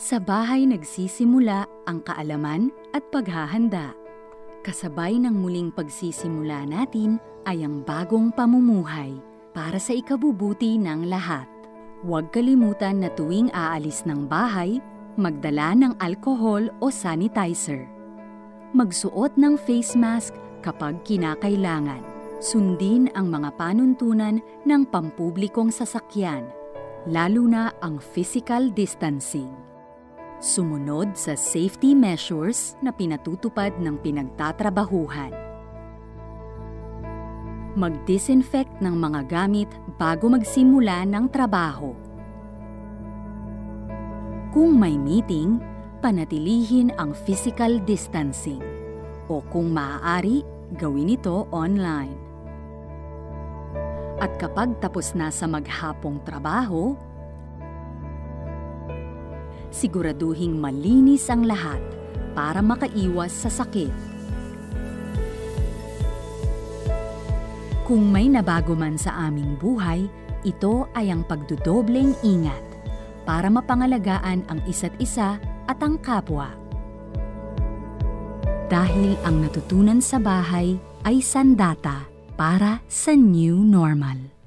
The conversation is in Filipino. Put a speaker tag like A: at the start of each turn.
A: Sa bahay nagsisimula ang kaalaman at paghahanda. Kasabay ng muling pagsisimula natin ay ang bagong pamumuhay para sa ikabubuti ng lahat. Huwag kalimutan na tuwing aalis ng bahay, magdala ng alcohol o sanitizer. Magsuot ng face mask kapag kinakailangan. Sundin ang mga panuntunan ng pampublikong sasakyan, lalo na ang physical distancing. Sumunod sa safety measures na pinatutupad ng pinagtatrabahuhan. Mag-disinfect ng mga gamit bago magsimula ng trabaho. Kung may meeting, panatilihin ang physical distancing. O kung maaari, gawin ito online. At kapag tapos na sa maghapong trabaho, siguraduhing malinis ang lahat para makaiwas sa sakit. Kung may nabago man sa aming buhay, ito ay ang pagdudobleng ingat para mapangalagaan ang isa't isa at ang kapwa. Dahil ang natutunan sa bahay ay sandata para sa new normal.